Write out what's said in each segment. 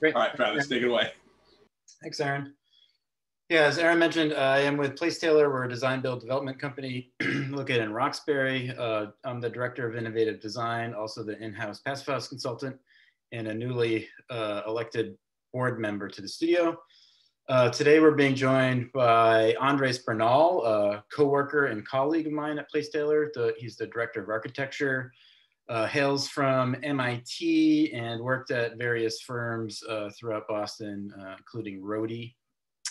Great. All right, Travis, take it away. Thanks, Aaron. Yeah, as Aaron mentioned, uh, I am with Placetailor. We're a design build development company located in Roxbury. Uh, I'm the director of innovative design, also the in-house passive house consultant, and a newly uh, elected board member to the studio. Uh, today, we're being joined by Andres Bernal, a co-worker and colleague of mine at Placetailor. The, he's the director of architecture, uh, hails from MIT and worked at various firms uh, throughout Boston, uh, including Rohde,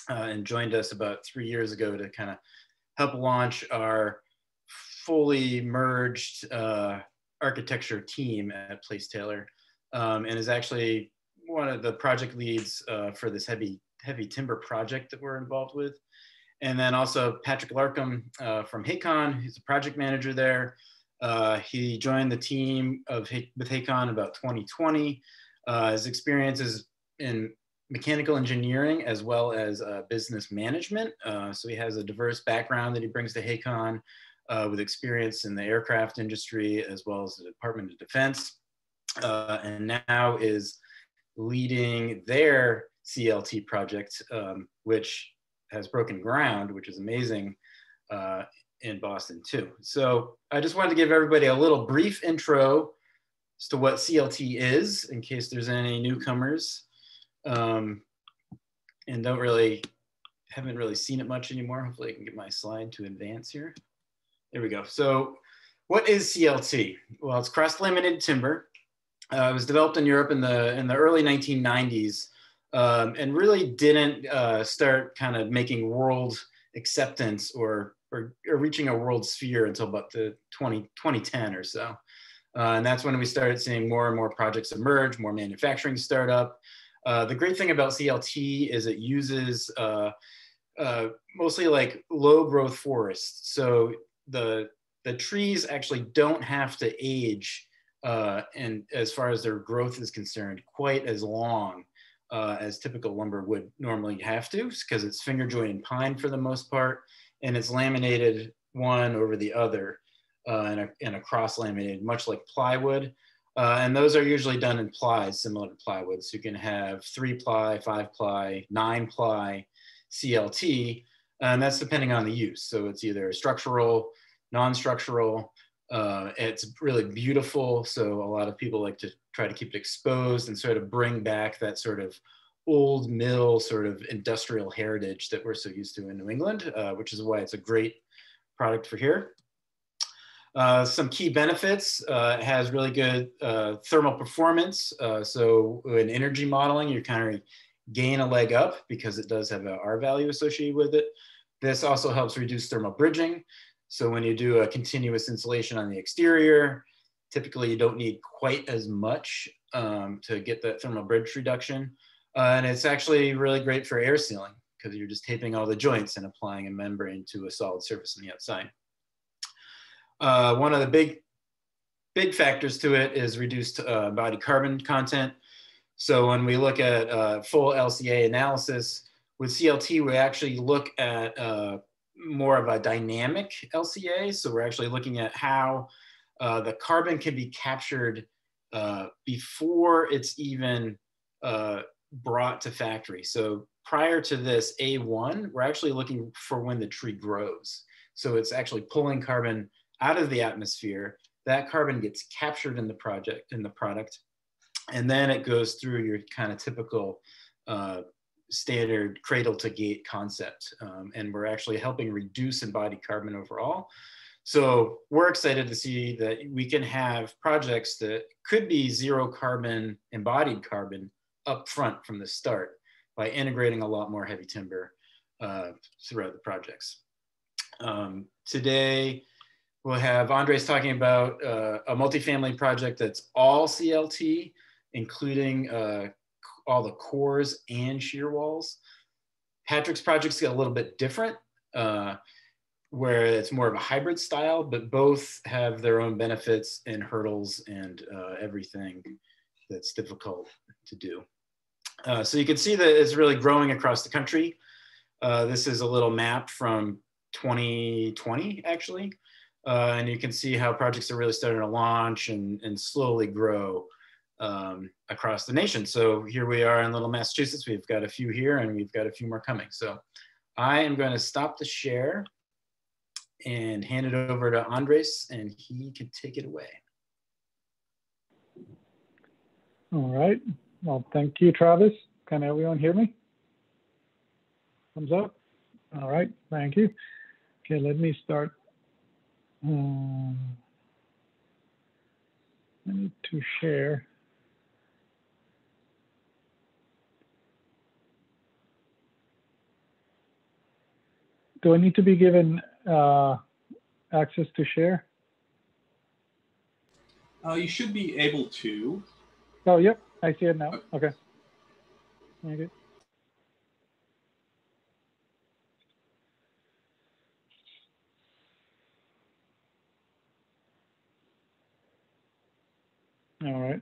uh, and joined us about three years ago to kind of help launch our fully merged uh, architecture team at Placetailor, um, and is actually one of the project leads for this heavy heavy timber project that we're involved with. And then also Patrick Larkham uh, from Haycon, he's a project manager there. Uh, he joined the team of with Haycon about 2020. Uh, his experience is in mechanical engineering as well as uh, business management. Uh, so he has a diverse background that he brings to Haycon uh, with experience in the aircraft industry as well as the Department of Defense. and now is leading their CLT project, um, which has broken ground, which is amazing uh, in Boston too. So I just wanted to give everybody a little brief intro as to what CLT is in case there's any newcomers um, and don't really, haven't really seen it much anymore. Hopefully I can get my slide to advance here. There we go. So what is CLT? Well, it's cross-laminated timber. Uh, it was developed in Europe in the, in the early 1990s um, and really didn't uh, start kind of making world acceptance or, or, or, reaching a world sphere until about the 20, 2010 or so. Uh, and that's when we started seeing more and more projects emerge, more manufacturing startup. Uh, the great thing about CLT is it uses uh, uh, mostly like low growth forests. So the, the trees actually don't have to age uh, and as far as their growth is concerned, quite as long uh, as typical lumber would normally have to because it's finger jointed pine for the most part and it's laminated one over the other uh, and, a, a cross laminated much like plywood. Uh, and those are usually done in plies similar to plywood. So you can have three ply five ply nine ply clt and that's depending on the use. So it's either structural non-structural uh, it's really beautiful. So a lot of people like to try to keep it exposed and sort of bring back that sort of old mill sort of industrial heritage that we're so used to in New England, uh, which is why it's a great product for here. Uh, some key benefits, uh, has really good uh, thermal performance. Uh, so in energy modeling, you kind of gain a leg up because it does have a R value associated with it. This also helps reduce thermal bridging. So when you do a continuous insulation on the exterior, typically you don't need quite as much um, to get that thermal bridge reduction. Uh, and it's actually really great for air sealing because you're just taping all the joints and applying a membrane to a solid surface on the outside. Uh, one of the big, big factors to it is reduced uh, body carbon content. So when we look at uh, full LCA analysis, with CLT, we actually look at uh, more of a dynamic LCA. So we're actually looking at how uh, the carbon can be captured uh, before it's even uh, brought to factory. So prior to this A1, we're actually looking for when the tree grows. So it's actually pulling carbon out of the atmosphere. That carbon gets captured in the project, in the product, and then it goes through your kind of typical uh, standard cradle to gate concept. Um, and we're actually helping reduce embodied carbon overall. So we're excited to see that we can have projects that could be zero carbon embodied carbon up front from the start by integrating a lot more heavy timber uh, throughout the projects. Um, today, we'll have Andres talking about uh, a multifamily project that's all CLT, including uh, all the cores and shear walls. Patrick's projects get a little bit different, uh, where it's more of a hybrid style, but both have their own benefits and hurdles and uh, everything that's difficult to do. Uh, so you can see that it's really growing across the country. Uh, this is a little map from 2020, actually. Uh, and you can see how projects are really starting to launch and, and slowly grow um, across the nation. So here we are in Little Massachusetts. We've got a few here and we've got a few more coming. So I am going to stop the share and hand it over to Andres and he can take it away. All right. Well, thank you, Travis. Can everyone hear me? Thumbs up. All right. Thank you. Okay, let me start. Um, I need to share. Do I need to be given uh, access to share? Uh, you should be able to. Oh, yep, I see it now. Okay. Thank you. All right.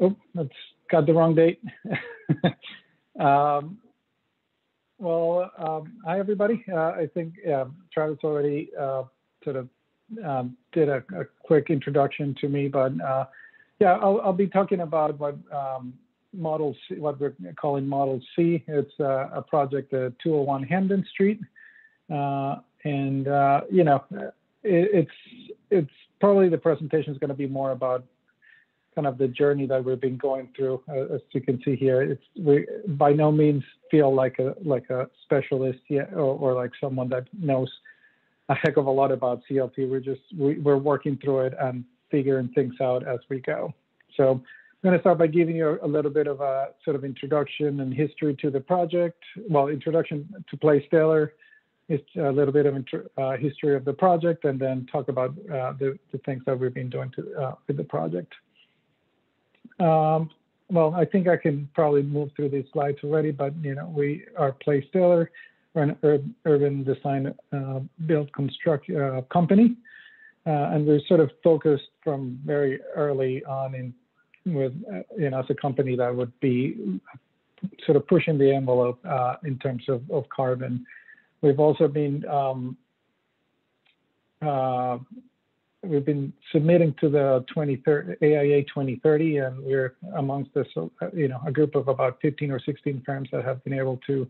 Oh, that's got the wrong date. um, well, um, hi everybody. Uh, I think uh, Travis already uh, sort of um, did a, a, quick introduction to me, but uh, yeah, I'll, I'll, be talking about what um, Model C, what we're calling Model C. It's uh, a project at 201 Hampden Street, uh, and you know, it, it's it's probably the presentation is going to be more about kind of the journey that we've been going through. Uh, as you can see here, it's we by no means feel like a like a specialist yet, or, or like someone that knows a heck of a lot about CLT. We're just we, we're working through it and figuring things out as we go. So I'm going to start by giving you a little bit of a sort of introduction and history to the project. Well, introduction to Placetailor, it's a little bit of uh, history of the project, and then talk about uh, the, the things that we've been doing to, uh, with the project. Um, well, I think I can probably move through these slides already, but you know, we are Placetailor, we're an urban design uh, build construct uh, company, and we're sort of focused from very early on in with uh, you know as a company that would be sort of pushing the envelope uh, in terms of, of carbon. We've also been um, uh, we've been submitting to the 2030, AIA 2030, and we're amongst this, you know, a group of about 15 or 16 firms that have been able to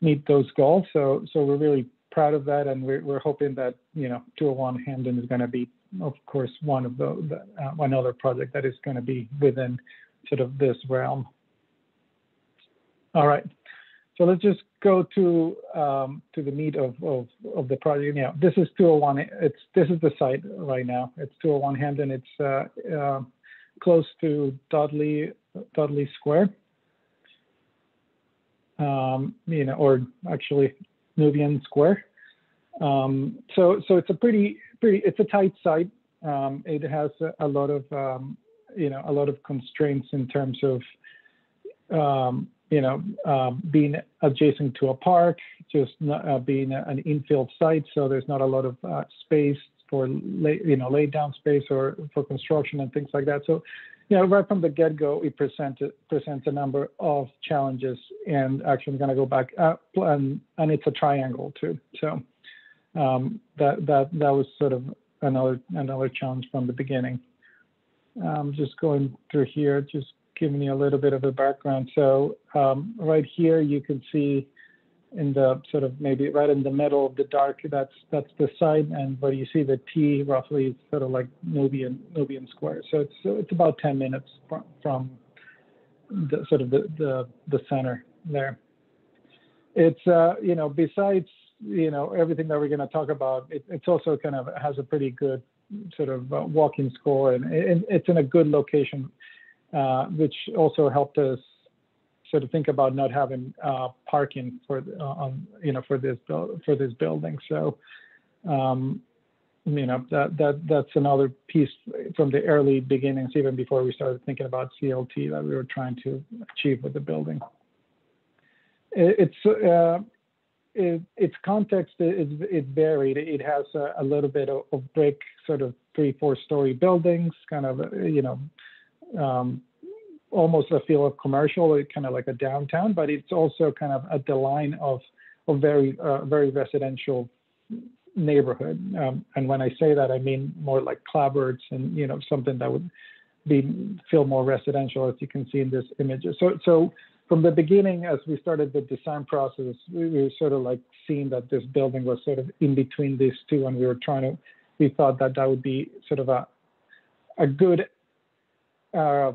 meet those goals. So, so we're really proud of that, and we're, we're hoping that you know 201 Hampden is going to be, of course, one of the, the uh, one other project that is going to be within sort of this realm. All right. So let's just go to um, to the meat of, of, of the project. Yeah, this is 201. It's this is the site right now. It's 201 Hampden. It's uh, uh, close to Dudley Dudley Square. Um, you know, or actually Nubian Square. Um, so so it's a pretty pretty it's a tight site. Um, it has a, a lot of um, you know a lot of constraints in terms of um, you know, um, being adjacent to a park, just not, uh, being an infield site, so there's not a lot of uh, space for lay, you know laid down space or for construction and things like that. So, you know, right from the get-go, it presented presents a number of challenges, and actually, I'm going to go back up, and and it's a triangle too. So, um, that that that was sort of another another challenge from the beginning. Um, just going through here, just giving you a little bit of a background. So um, right here, you can see in the sort of maybe right in the middle of the dark, that's that's the site, and where you see the T roughly sort of like Nubian Nubian Square. So it's it's about 10 minutes from, from the sort of the, the the center there. It's uh, you know besides you know everything that we're going to talk about, it, it's also kind of has a pretty good sort of uh, walking score, and it, it's in a good location uh, which also helped us sort of think about not having uh, parking for uh, on you know for this for this building. So um, you know that that that's another piece from the early beginnings, even before we started thinking about CLT that we were trying to achieve with the building. It, it's uh, it, its context is, varied. It has a, a little bit of, of, brick, sort of three, four story buildings, kind of, you know, um, almost a feel of commercial, kind of like a downtown, but it's also kind of at the line of a very uh, very residential neighborhood. Um, and when I say that, I mean more like clapboards and you know something that would be feel more residential, as you can see in this image. So, so from the beginning, as we started the design process, we were sort of like seeing that this building was sort of in between these two, and we were trying to. We thought that that would be sort of a a good uh,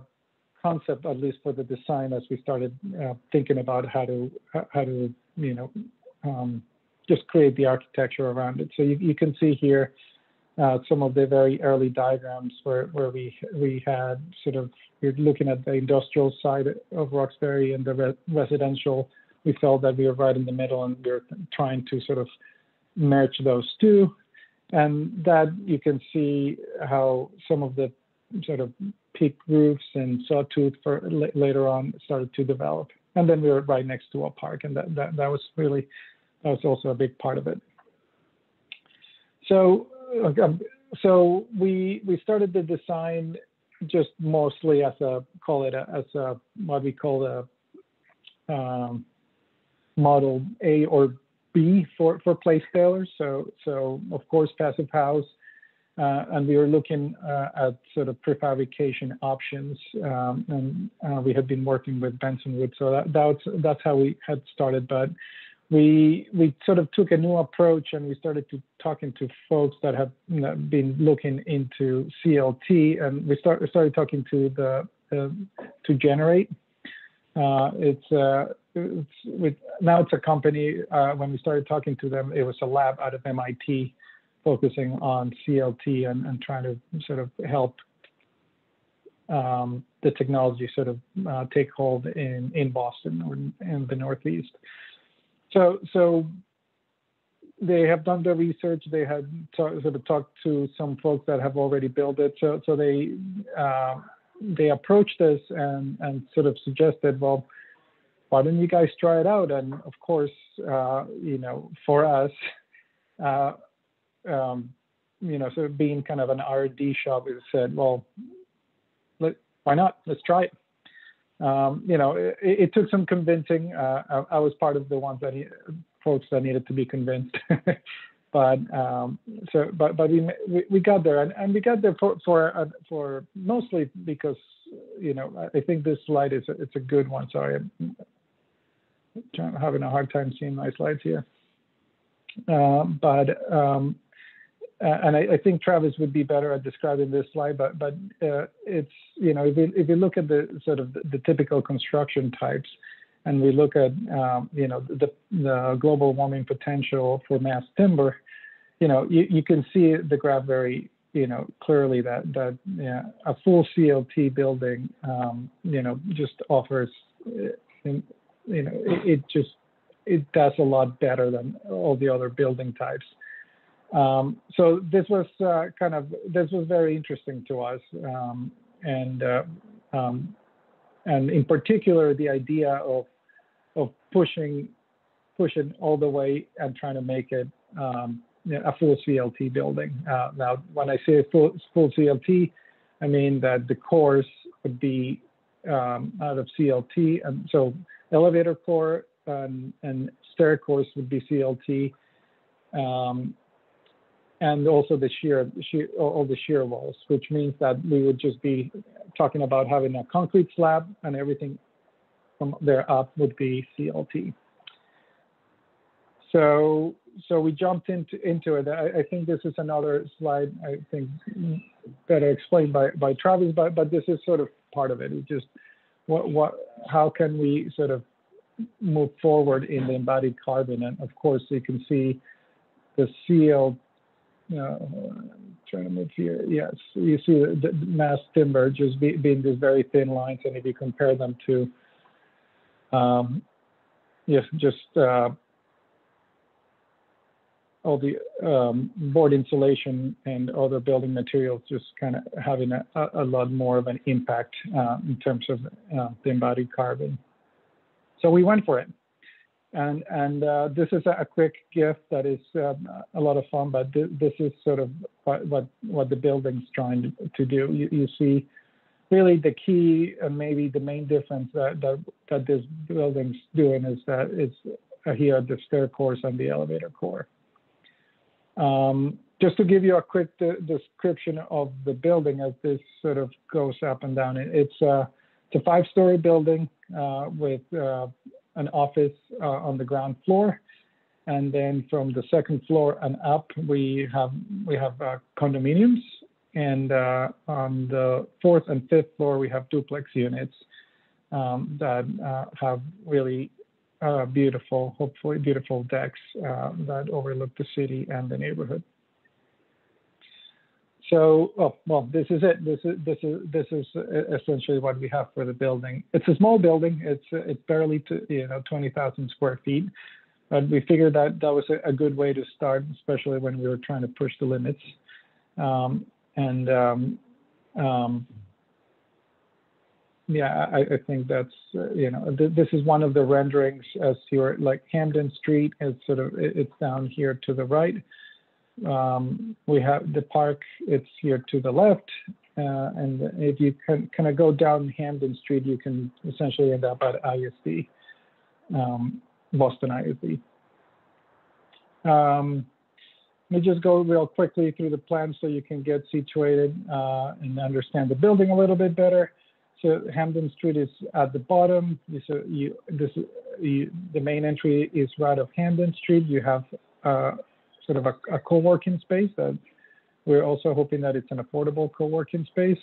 concept, at least for the design, as we started uh, thinking about how to how to you know um, just create the architecture around it. So you, you can see here uh, some of the very early diagrams where, where we we had sort of we're looking at the industrial side of Roxbury and the re residential. We felt that we were right in the middle, and we are trying to sort of merge those two. And that you can see how some of the sort of peak roofs and sawtooth for later on started to develop. And then we were right next to a park, and that, that, that was really, that was also a big part of it. So, um, so we, we started the design just mostly as a, call it a, as a, what we call a um, model A or B for, for place tailors. So, so of course, passive house, uh, and we were looking uh, at sort of prefabrication options, um, and uh, we had been working with Bensonwood, so that, that's that's how we had started. But we we sort of took a new approach, and we started to talking to folks that have been looking into CLT, and we start, started talking to the to Generate. Uh, it's, uh, it's with now it's a company. Uh, when we started talking to them, it was a lab out of MIT focusing on CLT and, and trying to sort of help um, the technology sort of uh, take hold in, in Boston or in the Northeast. So, so they have done the research. They had sort of talked to some folks that have already built it. So, so they uh, they approached us and and sort of suggested, well, why don't you guys try it out? And of course, uh, you know, for us, uh, um, you know, so being kind of an R&D shop, we said, well, let, why not? Let's try it. Um, you know, it, it, took some convincing. Uh, I, I, was part of the ones that he, folks that needed to be convinced. but um, so, but but we, we, we got there, and, and we got there for for uh, for mostly because you know I think this slide is a, it's a good one. Sorry, I'm having a hard time seeing my slides here. Uh, but um, and I, I, think Travis would be better at describing this slide, but but uh, it's you know if you if look at the sort of the, the typical construction types, and we look at um, you know the, the global warming potential for mass timber, you know you, you can see the graph very you know clearly that that yeah, a full CLT building um, you know just offers uh, you know it, it just it does a lot better than all the other building types. Um, so this was uh, kind of this was very interesting to us, um, and uh, um, and in particular the idea of of pushing pushing all the way and trying to make it um, a full CLT building. Uh, now, when I say full full CLT, I mean that the cores would be um, out of CLT, and so elevator core and, and stair cores would be CLT. Um, and also the shear, shear all the shear walls, which means that we would just be talking about having a concrete slab and everything from there up would be CLT. So, so we jumped into into it. I, I think this is another slide. I think better explained by by Travis, but but this is sort of part of it. It just what what how can we sort of move forward in the embodied carbon? And of course, you can see the CL uh, trying to move here. Yes, you see the, the mass timber just be, being these very thin lines, and if you compare them to, um, yes, just uh, all the um, board insulation and other building materials just kind of having a, a, lot more of an impact uh, in terms of uh, the embodied carbon. So we went for it. And, and uh, this is a, quick gift that is um, a lot of fun, but th this is sort of what, what, what the building's trying to do. You, you see really the key and maybe the main difference that, that, that this building's doing is that it's uh, here the stair cores and the elevator core. Um, just to give you a quick de description of the building as this sort of goes up and down, it's a, it's a five-story building uh, with uh, an office uh, on the ground floor. And then from the second floor and up, we have we have uh, condominiums. And uh, on the fourth and fifth floor, we have duplex units um, that uh, have really beautiful, hopefully beautiful decks that overlook the city and the neighborhood. So, oh, well, this is it. This is this is this is essentially what we have for the building. It's a small building. It's it's barely to, you know 20,000 square feet, but we figured that that was a, a, good way to start, especially when we were trying to push the limits. Um, and um, um, yeah, I, I, think that's uh, you know th this is one of the renderings as you're like Hampden Street. It's sort of it's down here to the right. Um, we have the park, it's here to the left. Uh, and if you can kind of go down Hampden Street, you can essentially end up at ISD, um, Boston ISD. Um, let me just go real quickly through the plan so you can get situated uh, and understand the building a little bit better. So Hampden Street is at the bottom. So you, this, you, the main entry is right of Hampden Street. You have uh, sort of a, a co-working space that we're also hoping that it's an affordable co-working space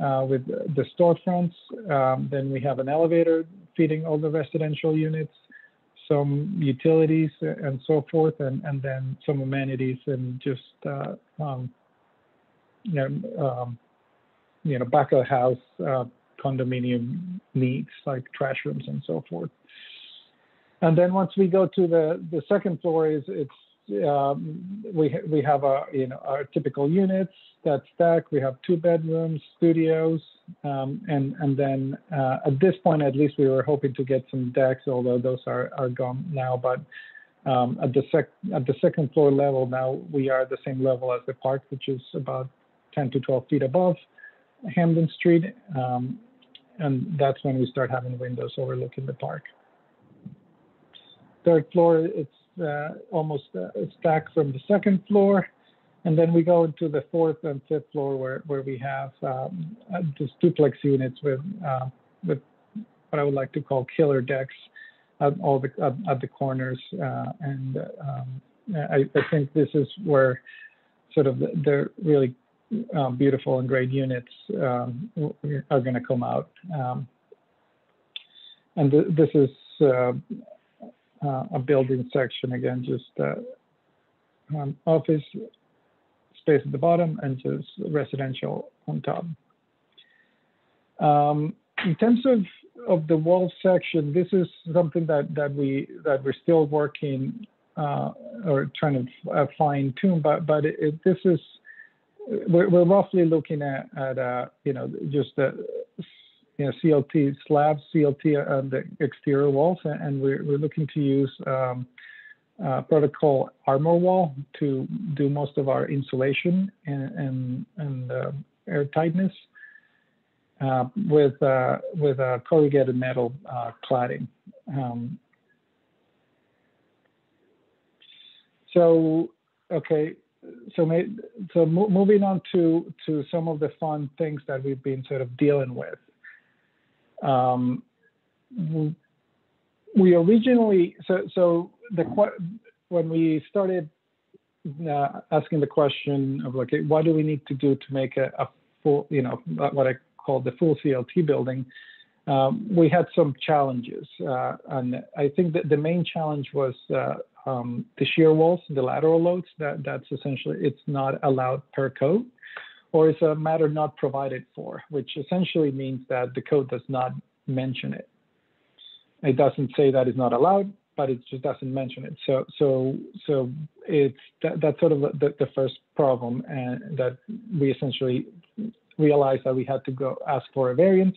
uh, with the storefronts. Um, then we have an elevator feeding all the residential units, some utilities and so forth, and, and then some amenities and just uh, um, you know, um, you know, back of house uh, condominium needs like trash rooms and so forth. And then once we go to the the second floor is it's um, we we have a you know our typical units that stack. We have two bedrooms, studios, um, and and then uh, at this point, at least, we were hoping to get some decks, although those are are gone now. But um, at the sec at the second floor level now, we are at the same level as the park, which is about 10 to 12 feet above Hampden Street, um, and that's when we start having windows overlooking the park. Third floor, it's almost uh, a stack from the second floor. And then we go into the fourth and fifth floor where, where we have um, uh, just duplex units with, with what I would like to call killer decks at all the at, at the corners. and um, I, I, think this is where sort of the, the really um, beautiful and great units um, are going to come out. Um, and th this is uh, a building section again, just uh, um, office space at the bottom and just residential on top. Um, in terms of of the wall section, this is something that that we that we're still working uh, or trying to uh, fine tune, but but it, this is we're, we're, roughly looking at at uh, you know just a you know, CLT slabs, CLT on the exterior walls, and we're, we're looking to use um, uh, protocol armor wall to do most of our insulation and, and, and uh, air tightness uh, with, uh, with corrugated metal uh, cladding. Um, so, okay, so, may, so mo moving on to, to some of the fun things that we've been sort of dealing with. Um, we originally, so, so the when we started uh, asking the question of like, what do we need to do to make a, a full, you know, what I call the full CLT building, um, we had some challenges. Uh, and I think that the main challenge was uh, um, the shear walls, the lateral loads, that, that's essentially, it's not allowed per code or is a matter not provided for, which essentially means that the code does not mention it. It doesn't say that it's not allowed, but it just doesn't mention it. So, so, so it's that, that's sort of the, the first problem, and that we essentially realized that we had to go ask for a variance.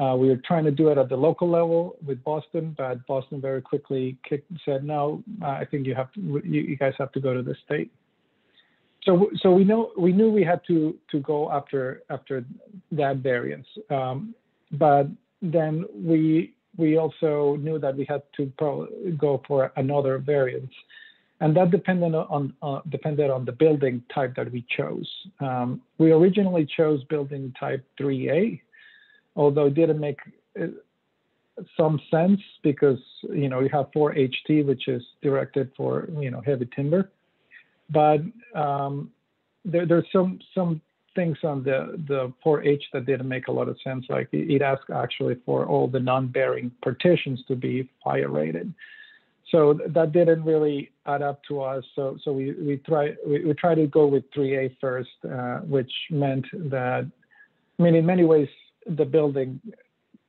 Uh, we were trying to do it at the local level with Boston, but Boston very quickly kicked, said, no, I think you have to, you, you guys have to go to the state so so we know we knew we had to to go after after that variance, um, but then we we also knew that we had to go for another variance, and that depended on uh, depended on the building type that we chose. Um, we originally chose building type 3A, although it didn't make uh, some sense because you know you have 4HT, which is directed for you know heavy timber, but um, there, there's some some things on the the 4H that didn't make a lot of sense. Like it asked actually for all the non-bearing partitions to be fire rated. So that didn't really add up to us. So so we we try we, we try to go with 3A first, uh, which meant that I mean in many ways the building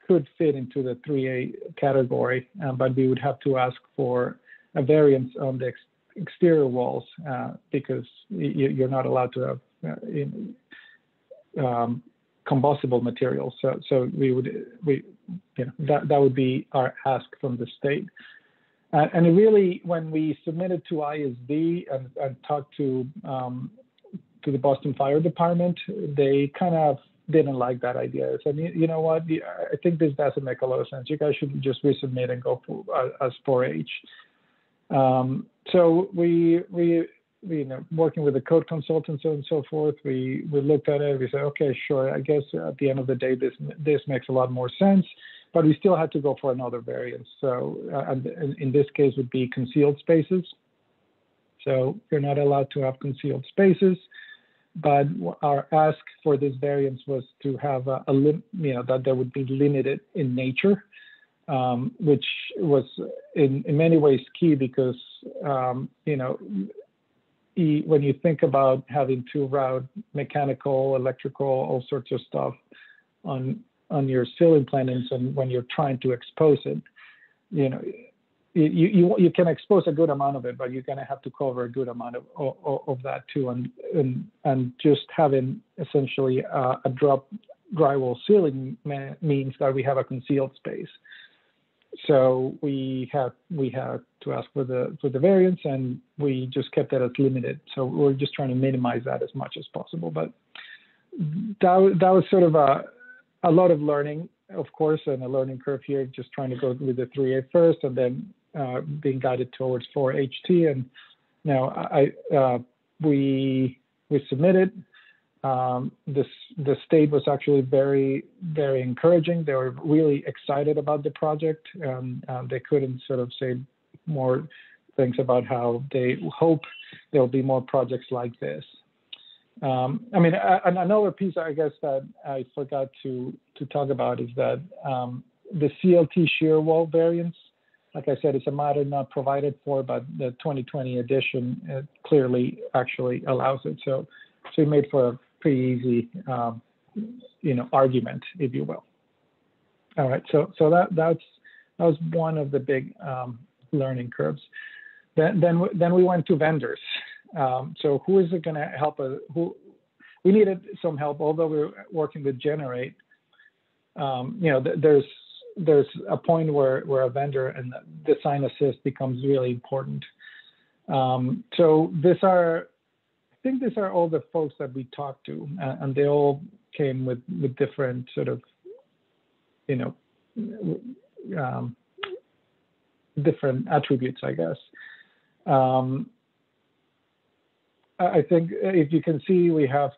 could fit into the 3A category, uh, but we would have to ask for a variance on the exterior walls uh, because you, are not allowed to have uh, in, um, combustible materials. So, so we would, we, you know, that, that would be our ask from the state. Uh, and really, when we submitted to ISD and, and talked to um, to the Boston Fire Department, they kind of didn't like that idea. I said, you know what? I think this doesn't make a lot of sense. You guys should just resubmit and go for, uh, as 4H. Um, so we we you know, working with the code consultants and so forth, we, we looked at it. We said, okay, sure. I guess at the end of the day, this this makes a lot more sense. But we still had to go for another variance. So, uh, and in this case, would be concealed spaces. So you're not allowed to have concealed spaces. But our ask for this variance was to have a, a lim, you know, that there would be limited in nature, um, which was in, in many ways key because, um, you know, when you think about having to route mechanical, electrical, all sorts of stuff on on your ceiling plantings and when you're trying to expose it, you know, you, you, you can expose a good amount of it, but you're going to have to cover a good amount of, of, of that too. And, and, and just having essentially a, a drop drywall ceiling means that we have a concealed space. So we have we had to ask for the for the variance, and we just kept that as limited. So we're just trying to minimize that as much as possible. But that that was sort of a a lot of learning, of course, and a learning curve here. Just trying to go with the 3A first, and then uh, being guided towards 4HT. And now I uh, we we submitted um, this the state was actually very very encouraging. They were really excited about the project. Um, um, they couldn't sort of say more things about how they hope there will be more projects like this. Um, I mean, another piece I guess that I forgot to to talk about is that um, the CLT shear wall variance. Like I said, it's a matter not provided for, but the 2020 edition uh, clearly actually allows it. So, so we made for a pretty easy, um, you know, argument, if you will. All right, so so that that's that was one of the big um, learning curves. Then then then we went to vendors. Um, so who is it going to help us? Who we needed some help, although we are working with Generate. Um, you know, th there's there's a point where where a vendor and the design assist becomes really important. Um, so these are think these are all the folks that we talked to, uh, and they all came with with different sort of, you know, um, different attributes, I guess. Um, I think if you can see, we have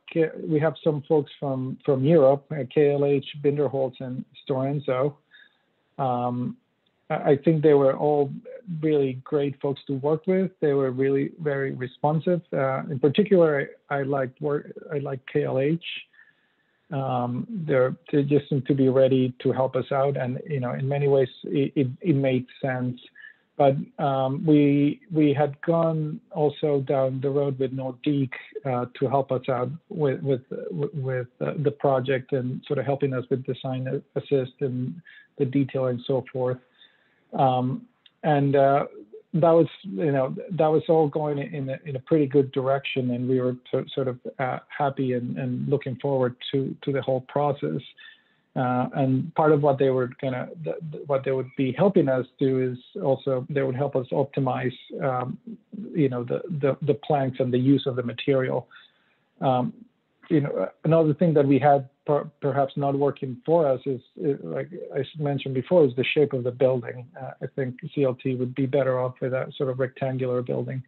we have some folks from from Europe, uh, KLH, Binderholz, and Stora Enso. Um, I think they were all really great folks to work with. They were really very responsive. Uh, in particular, I, I liked work. I like KLH. Um, they just seem to be ready to help us out, and you know, in many ways, it, it, it made sense. But um, we we had gone also down the road with Nordic uh, to help us out with with with uh, the project and sort of helping us with design assist and the detail and so forth. Um, and uh, that was, you know, that was all going in a, in a pretty good direction, and we were sort of uh, happy and, and looking forward to to the whole process. Uh, and part of what they were gonna, what they would be helping us do is also they would help us optimize, um, you know, the, the, the planks and the use of the material. Um, you know, another thing that we had per, perhaps not working for us is, like I mentioned before, is the shape of the building. Uh, I think CLT would be better off with a sort of rectangular building,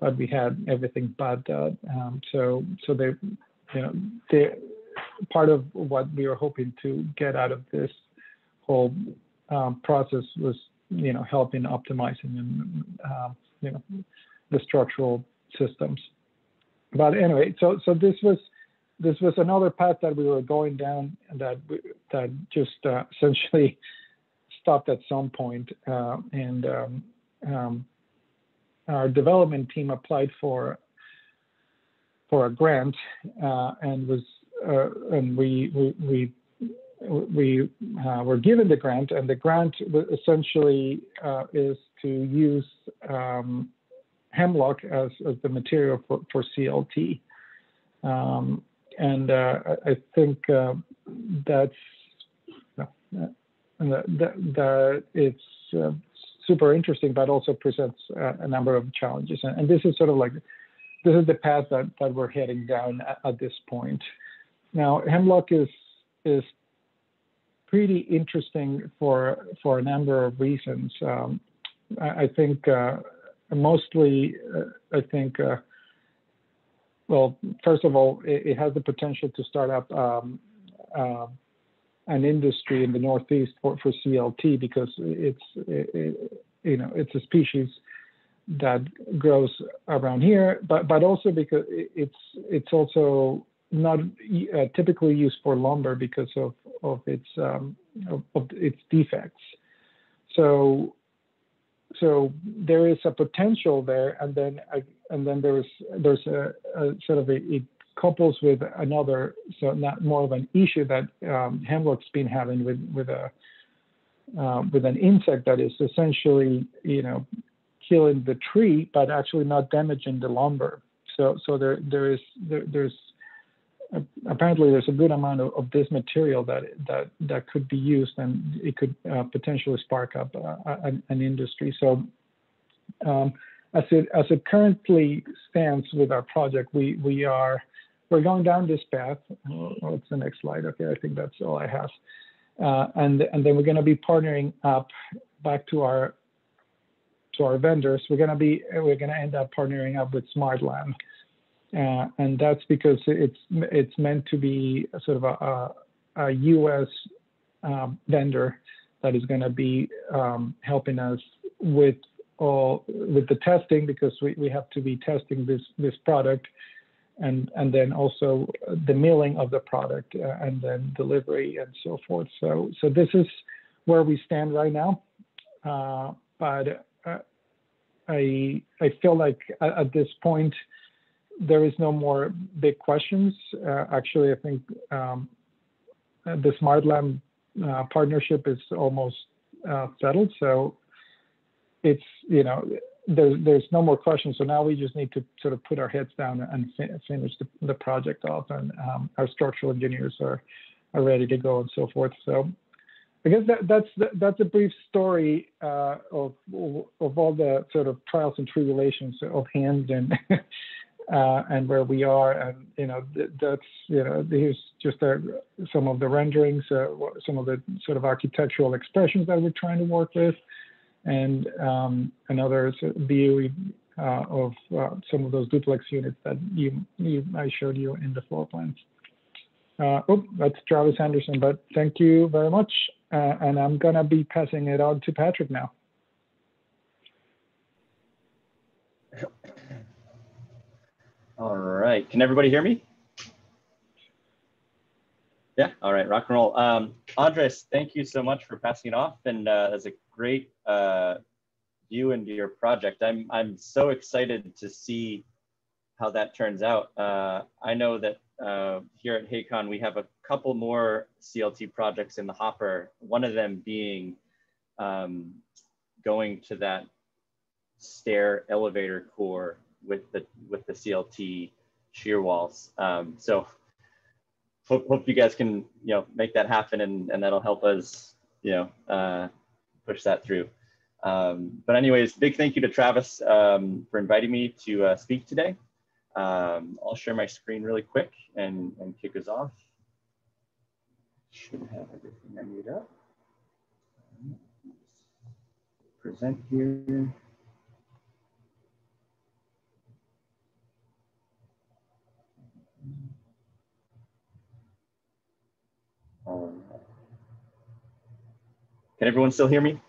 but we had everything but that. Um, so, so they, you know, they, part of what we were hoping to get out of this whole um, process was, you know, helping optimizing and, uh, you know, the structural systems. But anyway, so so this was this was another path that we were going down that that just uh, essentially stopped at some point, uh, and um, um, our development team applied for for a grant uh, and was uh, and we we we we uh, were given the grant, and the grant essentially uh, is to use um, hemlock as, as the material for, for CLT. Um, and uh, I think uh, that's uh, that, that it's uh, super interesting, but also presents a number of challenges. And, and, this is sort of like this is the path that, that we're heading down at, at this point. Now, hemlock is is pretty interesting for for a number of reasons. Um, I, I, think uh, mostly, uh, I think well, first of all, it, it has the potential to start up um, uh, an industry in the Northeast for, for CLT because it's it, you know it's a species that grows around here, but but also because it's it's also not uh, typically used for lumber because of of its um, of, of, its defects. So so there is a potential there, and then and then there's there's a, a sort of a, it couples with another, so not more of an issue that um, hemlock's been having with with a uh, with an insect that is essentially you know killing the tree, but actually not damaging the lumber. So so there there is there, there's apparently there's a good amount of, of, this material that that that could be used and it could uh, potentially spark up uh, an, an, industry. So um, as it as it currently stands with our project, we we are we're going down this path. Oh, what's the next slide? Okay, I think that's all I have. Uh, and and then we're going to be partnering up back to our to our vendors. We're going to be we're going to end up partnering up with SmartLam. Uh, and that's because it's it's meant to be sort of a U.S. Um, vendor that is going to be um, helping us with all with the testing because we, we have to be testing this this product and and then also the milling of the product uh, and then delivery and so forth. So so this is where we stand right now. Uh, but uh, I I feel like at, this point there is no more big questions. Uh, actually, I think um, the SmartLam uh, partnership is almost settled. So it's, you know, there's, there's no more questions. So now we just need to sort of put our heads down and fi finish the, the, project off. And um, our structural engineers are, are ready to go and so forth. So I guess that, that's that's a brief story uh, of of all the sort of trials and tribulations of hands and uh, and where we are. And you know, th- that's you know, here's just a, some of the renderings, uh, some of the sort of architectural expressions that we're trying to work with, and um, another view uh, of uh, some of those duplex units that you, you I showed you in the floor plans. Uh, oh, that's Travis Anderson, but thank you very much. Uh, and I'm gonna be passing it on to Patrick now. All right. Can everybody hear me? Yeah. All right. Rock and roll. Um, Andres, thank you so much for passing it off, and uh, a great uh, view into your project. I'm I'm so excited to see how that turns out. Uh, I know that uh, here at HACON we have a couple more CLT projects in the hopper. One of them being um, going to that stair elevator core with the with the CLT shear walls. Um, so hope, hope you guys can you know make that happen and, and that'll help us you know uh, push that through. Um, but anyways, big thank you to Travis um, for inviting me to uh, speak today. Um, I'll share my screen really quick and, and kick us off. Should have everything I need up. Present here. Um, can everyone still hear me?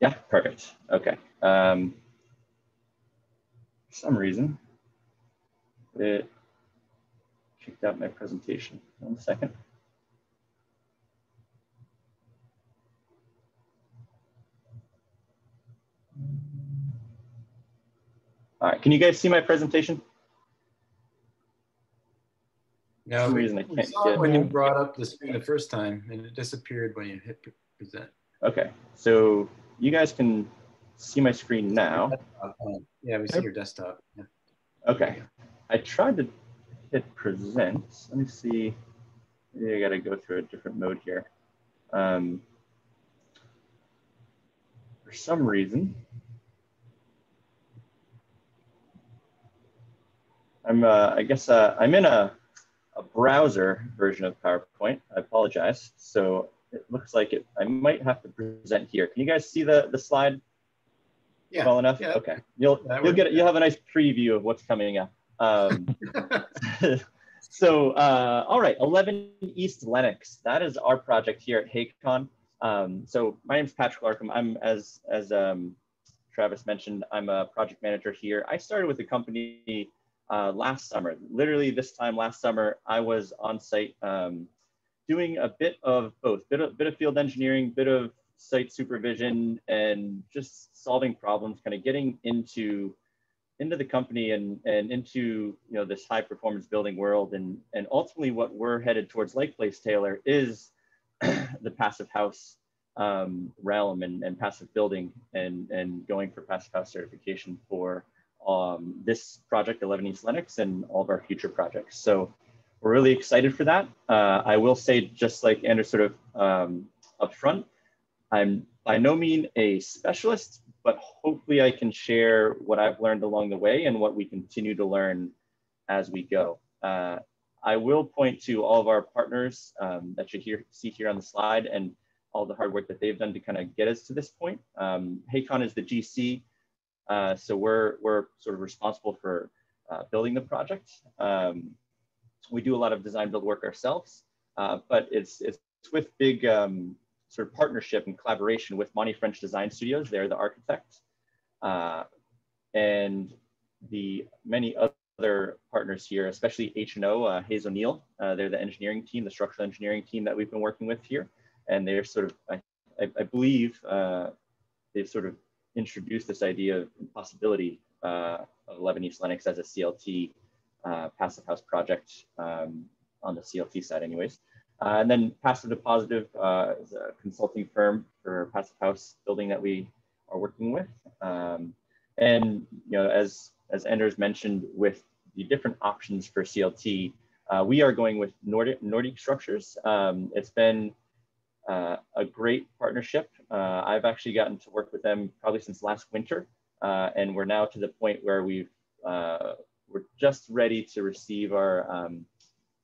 Yeah, perfect. Okay. Um, for some reason, it kicked out my presentation. One second. All right, can you guys see my presentation? No, we, reason I can't saw get- it when you brought up the screen the first time, and it disappeared when you hit present. Okay, so you guys can see my screen now. Uh, yeah, we see your desktop. Yeah. Okay, I tried to hit present. Let me see. Maybe I gotta go through a different mode here. Um, for some reason, I'm, uh, I guess uh, I'm in a, a browser version of PowerPoint. I apologize. So it looks like it, I might have to present here. Can you guys see the, the slide Yeah. well enough? yeah. Okay, you'll, you'll get, you'll have a nice preview of what's coming up. Um, so, uh, all right, 11 East Lenox. That is our project here at HayCon. Um, so my name is Patrick Larkham. I'm, as, as um, Travis mentioned, I'm a project manager here. I started with the company uh, last summer. Literally this time last summer, I was on site um, doing a bit of both, bit of, bit of field engineering, bit of site supervision, and just solving problems, kind of getting into into the company and, and into you know this high performance building world and and ultimately what we're headed towards like Placetailor is the passive house um, realm and, and passive building and and going for passive house certification for um, this project 11 east lenox and all of our future projects so we're really excited for that uh, i will say just like andrew sort of um, up front i'm by no means a specialist but hopefully I can share what I've learned along the way and what we continue to learn as we go. Uh, I will point to all of our partners um, that you hear, see here on the slide and all the hard work that they've done to kind of get us to this point. Um, HayCon is the GC, uh, so we're, we're sort of responsible for uh, building the project. Um, we do a lot of design build work ourselves, uh, but it's, it's with big um, sort of partnership and collaboration with Monte French Design Studios. They're the architects. Uh, and the many other partners here, especially H&O, uh, Hayes O'Neill. Uh, they're the engineering team, the structural engineering team that we've been working with here. And they're sort of, I, I, I believe, uh, they've sort of introduced this idea of possibility uh, of 11 East Lenox as a CLT uh, passive house project um, on the CLT side anyways. Uh, and then Passive to Positive uh, is a consulting firm for passive house building that we are working with. Um, and you know, as as Anders mentioned, with the different options for CLT, uh, we are going with Nordic Nordic structures. Um, it's been uh, a great partnership. Uh, I've actually gotten to work with them probably since last winter, uh, and we're now to the point where we've uh, we're just ready to receive our um,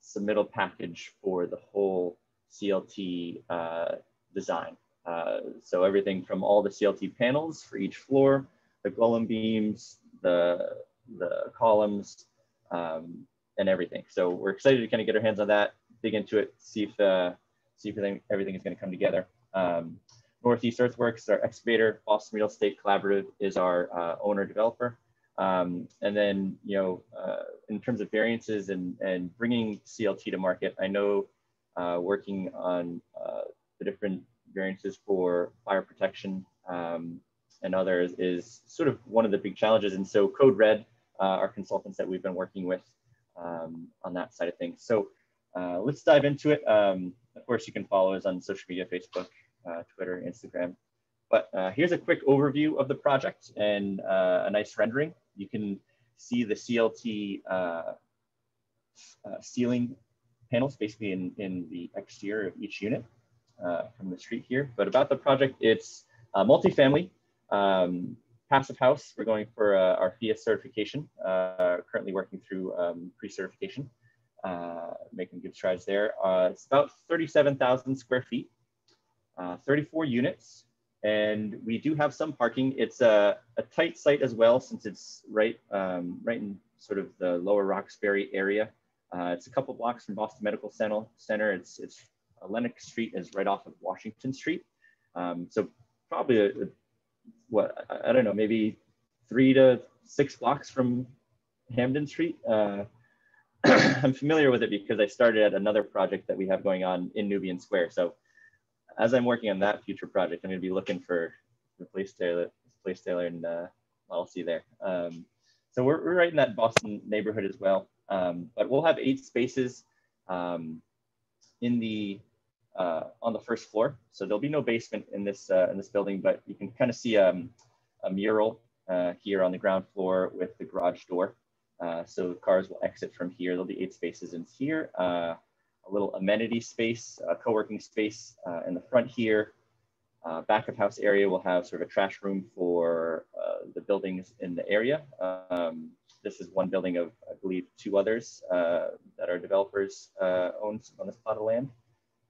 submittal package for the whole CLT uh, design. Uh, so everything from all the CLT panels for each floor, the glulam beams, the, the columns, um, and everything. So we're excited to kind of get our hands on that, dig into it, see if, see if everything, is going to come together. Um, Northeast Earthworks, our excavator, Boston Real Estate Collaborative is our uh, owner developer. Um, and then, you know, uh, in terms of variances and, and bringing CLT to market, I know uh, working on uh, the different variances for fire protection um, and others is sort of one of the big challenges. And so Code Red, uh, our consultants that we've been working with um, on that side of things. So uh, let's dive into it. Of course, you can follow us on social media, Facebook, uh, Twitter, Instagram. But uh, here's a quick overview of the project and uh, a nice rendering. You can see the CLT uh, uh, ceiling panels basically in, in the exterior of each unit uh, from the street here. But about the project, it's uh, multifamily. Um, Passive House, we're going for our PHIUS certification, currently working through um, pre-certification, uh, making good strides there. Uh, it's about 37,000 square feet, uh, 34 units, and we do have some parking. It's a, a tight site as well, since it's right, um, right in sort of the lower Roxbury area. Uh, it's a couple blocks from Boston Medical Center. It's, it's Lenox Street is right off of Washington Street. Um, so probably a, a, what I, I, don't know, maybe three to six blocks from Hampden Street. Uh, I'm familiar with it because I started at another project that we have going on in Nubian Square. So as I'm working on that future project, I'm going to be looking for the Placetailor, place Taylor, and uh, I'll see there. Um, so we're, we're right in that Boston neighborhood as well. Um, but we'll have eight spaces um, in the uh, on the first floor. So there'll be no basement in this uh, in this building, but you can kind of see um, a mural uh, here on the ground floor with the garage door. Uh, so cars will exit from here. There'll be eight spaces in here. Uh, a little amenity space, a co-working space uh, in the front here. back of house area will have sort of a trash room for the buildings in the area. Um, this is one building of, I believe, two others that our developers own on this plot of land.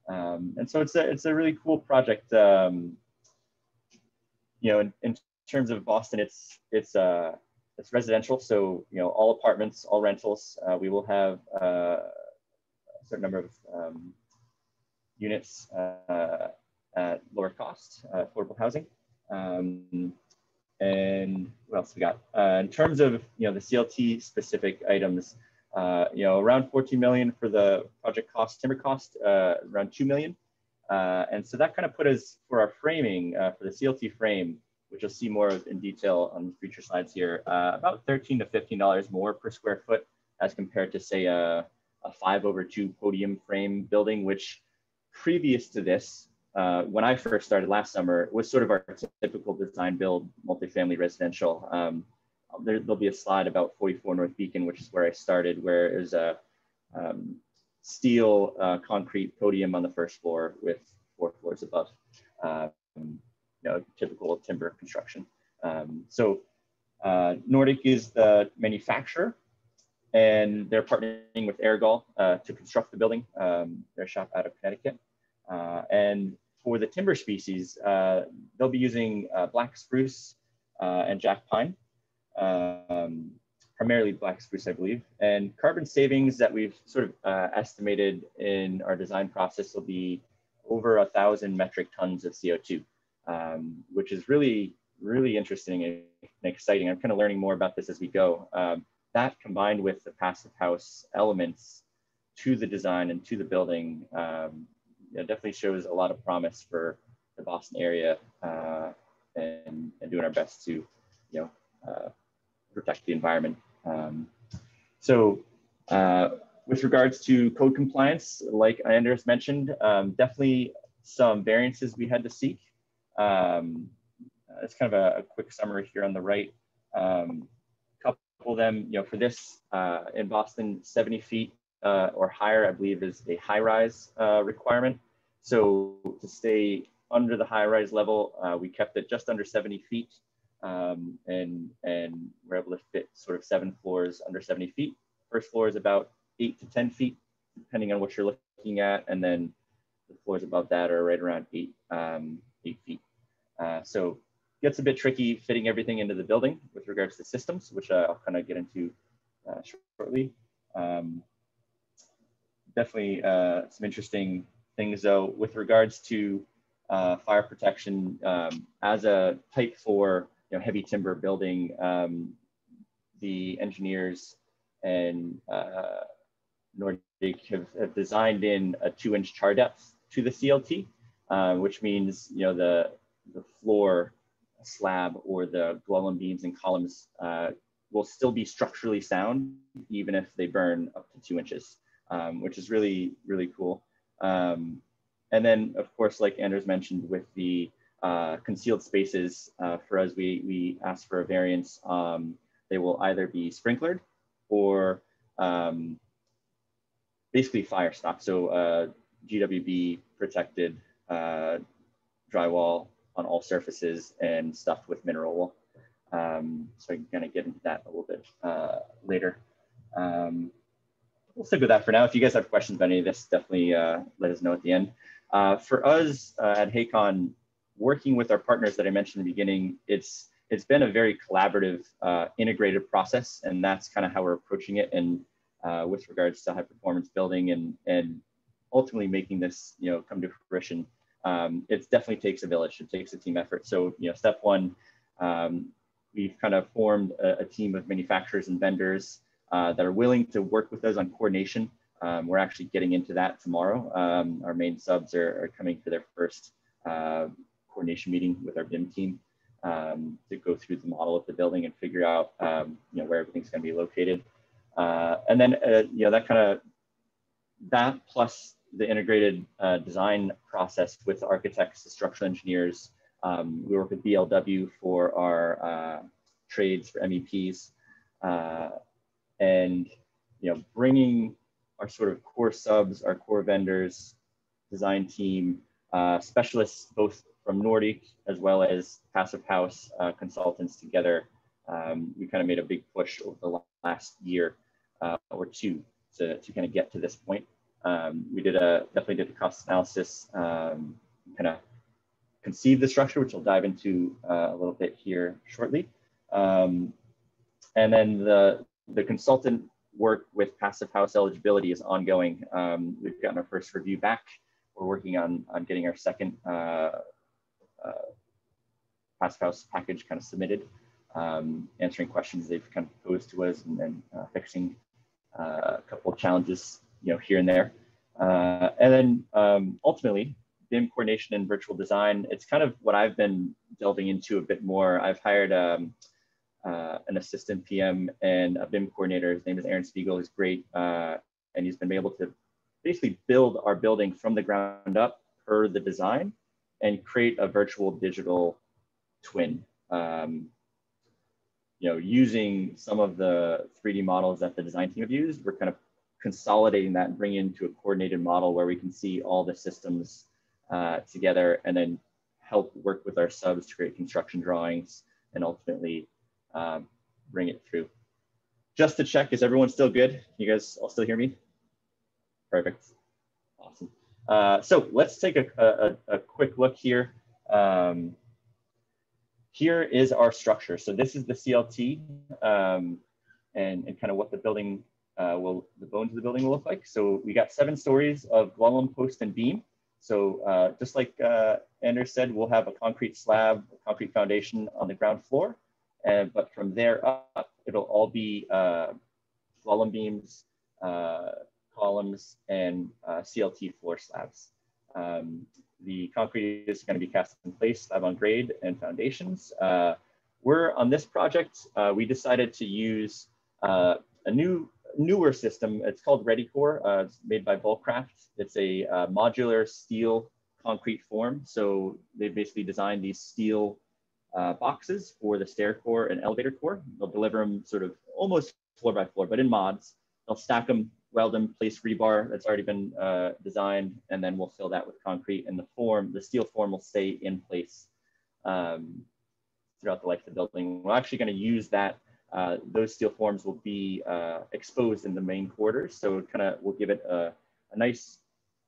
Um, and so it's a, it's a really cool project. Um, you know, in, in, terms of Boston, it's, it's, uh, it's residential. So, you know, all apartments, all rentals, uh, we will have uh, a certain number of um, units uh, at lower cost, uh, affordable housing. Um, and what else we got? Uh, in terms of, you know, the CLT specific items, uh, you know, around 14 million for the project cost, timber cost, around 2 million. And so that kind of put us for our framing, for the CLT frame, which you'll see more in detail on future slides here, uh, about 13 to $15 more per square foot as compared to say a, a five over two podium frame building, which previous to this, uh, when I first started last summer, was sort of our typical design build multifamily residential. Um, there, will be a slide about 44 North Beacon, which is where I started, where there's a um, steel uh, concrete podium on the first floor with four floors above, um, you know, typical timber construction. Um, so uh, Nordic is the manufacturer and they're partnering with Airgall uh, to construct the building. Um, they're a shop out of Connecticut. Uh, and for the timber species, uh, they'll be using uh, black spruce and jack pine um, primarily black spruce, I believe. And carbon savings that we've sort of uh, estimated in our design process will be over a thousand metric tons of CO2, um, which is really, really interesting and exciting. I'm kind of learning more about this as we go. Um, that combined with the passive house elements to the design and to the building um, you know, definitely shows a lot of promise for the Boston area uh, and, and doing our best to, you know, uh, protect the environment. Um, so uh, with regards to code compliance, like Anders mentioned, um, definitely some variances we had to seek. Um, it's kind of a, a, quick summary here on the right. Um, couple of them, you know, for this uh, in Boston, 70 feet uh, or higher, I believe is a high rise uh, requirement. So to stay under the high rise level, uh, we kept it just under 70 feet um, and and we're able to fit sort of seven floors under 70 feet. First floor is about eight to 10 feet, depending on what you're looking at, and then the floors above that are right around eight um, eight feet. Uh, so gets a bit tricky fitting everything into the building with regards to systems, which uh, I'll kind of get into uh, shortly. Um, definitely uh, some interesting things though with regards to uh, fire protection um, as a type 4 you know, heavy timber building, um, the engineers and uh, Nordic have, have, designed in a two inch char depth to the CLT, uh, which means, you know, the, the floor slab or the glulam beams and columns uh, will still be structurally sound, even if they burn up to two inches, um, which is really, really cool. Um, and then, of course, like Anders mentioned, with the uh, concealed spaces, uh, for us, we, we ask for a variance. Um, they will either be sprinklered or um, basically fire stop. So uh, GWB protected uh, drywall on all surfaces and stuffed with mineral wool. Um, so I'm gonna get into that a little bit uh, later. Um, we'll stick with that for now. If you guys have questions about any of this, definitely uh, let us know at the end. Uh, for us uh, at HACON, working with our partners that I mentioned in the beginning, it's it's been a very collaborative, uh, integrated process, and that's kind of how we're approaching it. And with regards to high performance building and and ultimately making this you know come to fruition, um, it definitely takes a village. It takes a team effort. So you know, step one, um, we've kind of formed a, a, team of manufacturers and vendors uh, that are willing to work with us on coordination. Um, we're actually getting into that tomorrow. Um, our main subs are, are coming for their first uh, coordination meeting with our BIM team um, to go through the model of the building and figure out um, you know where everything's going to be located. Uh, and then uh, you know that kind of that plus the integrated uh, design process with architects, the structural engineers. Um, we work with BLW for our uh, trades for MEPs, uh, and you know bringing our sort of core subs, our core vendors, design team, uh, specialists both from Nordic as well as Passive House uh, consultants together. Um, we kind of made a big push over the last year or two to, to kind of get to this point. Um, we did a definitely did a cost analysis, um, kind of conceive the structure, which we'll dive into uh, a little bit here shortly. Um, and then the the consultant work with passive house eligibility is ongoing. Um, we've gotten our first review back. We're working on, on getting our second uh, uh, passive house package kind of submitted, um, answering questions they've kind of posed to us and, then uh, fixing uh, a couple of challenges, you know, here and there. Uh, and then um, ultimately, BIM coordination and virtual design, it's kind of what I've been delving into a bit more. I've hired um, uh, an assistant PM and a BIM coordinator. His name is Aaron Spiegel. He's great. Uh, and he's been able to basically build our building from the ground up per the design and create a virtual digital twin. Um, you know, using some of the 3D models that the design team have used, we're kind of consolidating that and bringing into a coordinated model where we can see all the systems uh, together and then help work with our subs to create construction drawings and ultimately um, bring it through. Just to check, is everyone still good? You guys all still hear me? Perfect. Awesome. Uh, so let's take a, a, a quick look here. Um, here is our structure. So this is the CLT um, and, and kind of what the building uh, will, the bones of the building will look like. So we got seven stories of Glulam post and beam. So uh, just like uh, Anders said, we'll have a concrete slab, a concrete foundation on the ground floor. And, but from there up, it'll all be uh, Glulam beams, uh, columns, and uh, CLT floor slabs. Um, the concrete is going to be cast in place, slab on grade, and foundations. Uh, we're on this project, we decided to use a new newer system. It's called ReadyCore. Uh, it's made by Volcraft. It's a uh, modular steel concrete form. So they basically designed these steel uh, boxes for the stair core and elevator core. They'll deliver them sort of almost floor by floor, but in mods. They'll stack them, weld them, place rebar that's already been uh, designed, and then we'll fill that with concrete. And the form, the steel form will stay in place um, throughout the life of the building. We're actually going to use that. Uh, those steel forms will be uh, exposed in the main quarters. So it kind of will give it a, a nice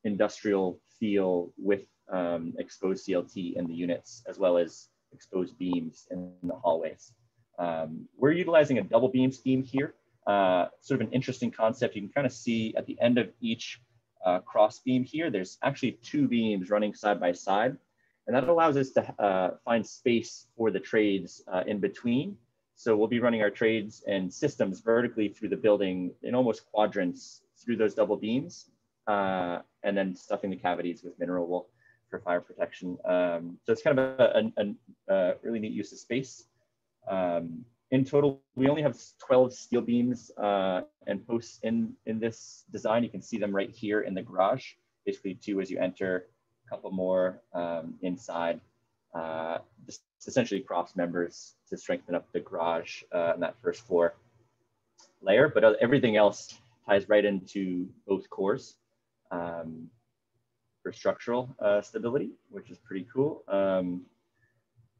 industrial feel with um, exposed CLT in the units, as well as exposed beams in the hallways. Um, we're utilizing a double beam scheme here, uh, sort of an interesting concept. You can kind of see at the end of each uh, cross beam here, there's actually two beams running side by side. And that allows us to uh, find space for the trades in between. So we'll be running our trades and systems vertically through the building in almost quadrants through those double beams, uh, and then stuffing the cavities with mineral wool for fire protection. Um, so it's kind of a, a, a, really neat use of space. Um, in total, we only have 12 steel beams uh, and posts in, in this design. You can see them right here in the garage, basically two as you enter, a couple more um, inside. Uh, just essentially cross members to strengthen up the garage uh, on that first floor layer, but everything else ties right into both cores. Um, for structural uh, stability, which is pretty cool. Um,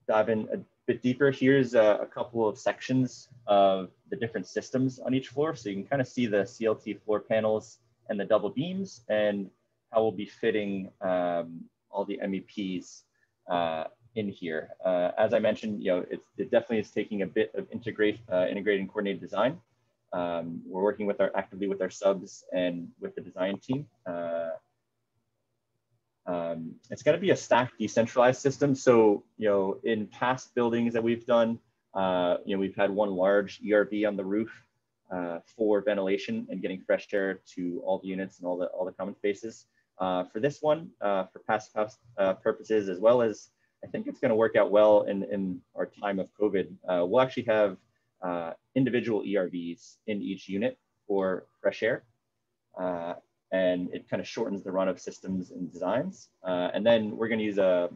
dive in a bit deeper, here's a, a, couple of sections of the different systems on each floor. So you can kind of see the CLT floor panels and the double beams and how we'll be fitting um, all the MEPs uh, in here. Uh, as I mentioned, you know, it definitely is taking a bit of integrate, uh, integrated and coordinated design. Um, we're working with our actively with our subs and with the design team. Uh, um, it's going to be a stack decentralized system. So, you know, in past buildings that we've done, uh, you know, we've had one large ERV on the roof uh, for ventilation and getting fresh air to all the units and all the all the common spaces. Uh, for this one, uh, for past uh, purposes, as well as I think it's going to work out well in, in our time of COVID. Uh, we'll actually have uh, individual ERVs in each unit for fresh air. Uh, and it kind of shortens the run of systems and designs. Uh, and then we're going to use a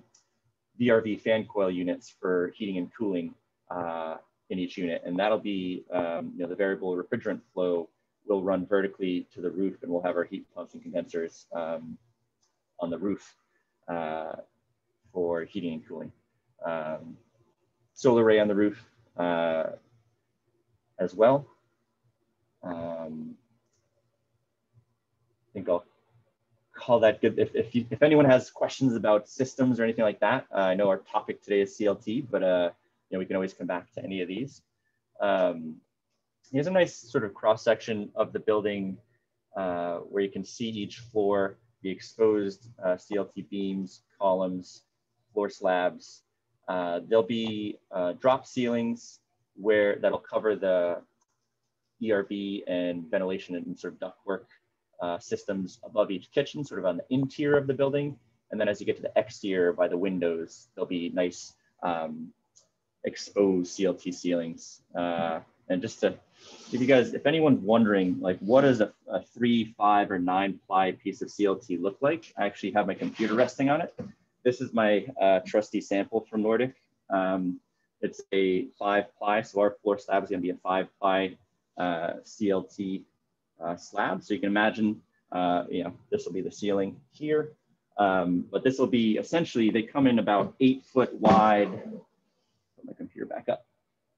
VRV fan coil units for heating and cooling uh, in each unit. And that'll be, um, you know, the variable refrigerant flow will run vertically to the roof and we'll have our heat pumps and condensers um, on the roof uh, for heating and cooling. Um, solar array on the roof uh, as well. Um, I think I'll call that good. If, if, you, if anyone has questions about systems or anything like that, uh, I know our topic today is CLT, but uh, you know, we can always come back to any of these. Um, here's a nice sort of cross section of the building uh, where you can see each floor, the exposed uh, CLT beams, columns, floor slabs. Uh, there'll be uh, drop ceilings where that'll cover the ERV and ventilation and sort of ductwork uh, systems above each kitchen, sort of on the interior of the building. And then as you get to the exterior by the windows, there'll be nice um, exposed CLT ceilings. Uh, and just to give you guys, if anyone's wondering, like what does a, a three, five, or nine ply piece of CLT look like? I actually have my computer resting on it. This is my uh, trusty sample from Nordic. Um, it's a five ply, so our floor slab is gonna be a five ply uh, CLT uh, slab. So you can imagine, uh, you know, this will be the ceiling here. Um, but this will be essentially, they come in about eight foot wide. Put my computer back up.